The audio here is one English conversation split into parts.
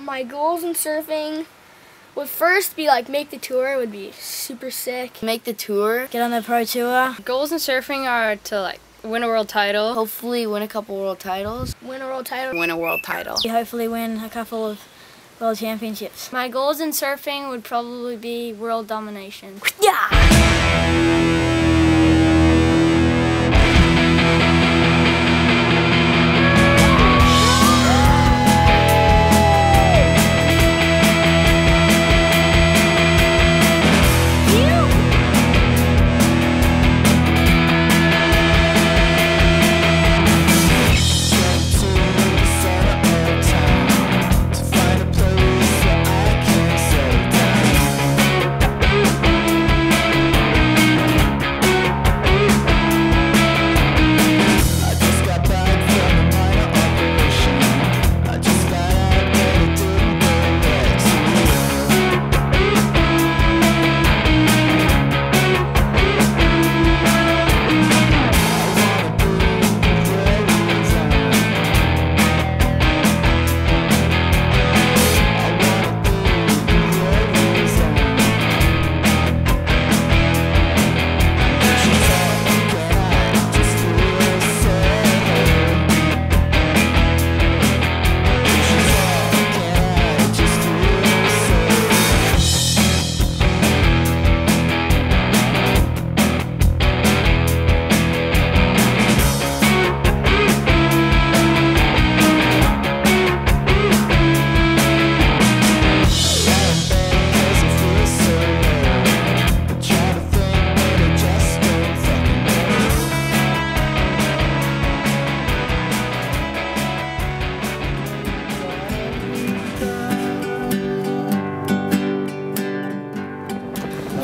My goals in surfing would first be like make the tour would be super sick. Make the tour. Get on the pro tour. Goals in surfing are to like win a world title. Hopefully win a couple world titles. Win a world title. Win a world title. Hopefully win a couple of world championships. My goals in surfing would probably be world domination. Yeah!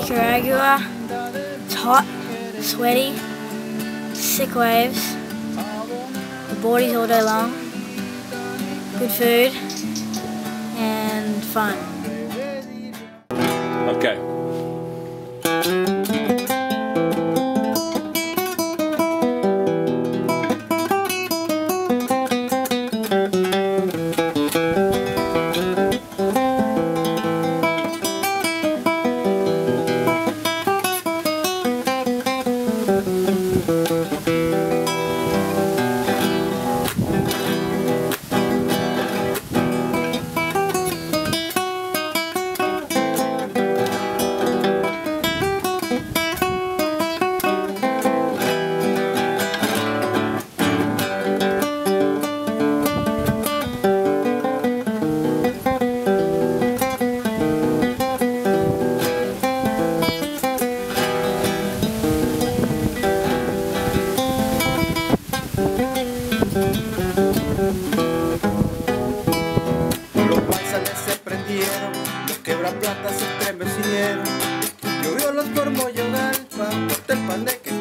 Nicaragua. It's hot, sweaty, sick waves, the boardies all day long, good food, and fun. Okay. Los paisales se prendieron, los quebraplatas se estremecieron. Llovió los por Moyogalpa, por el paneque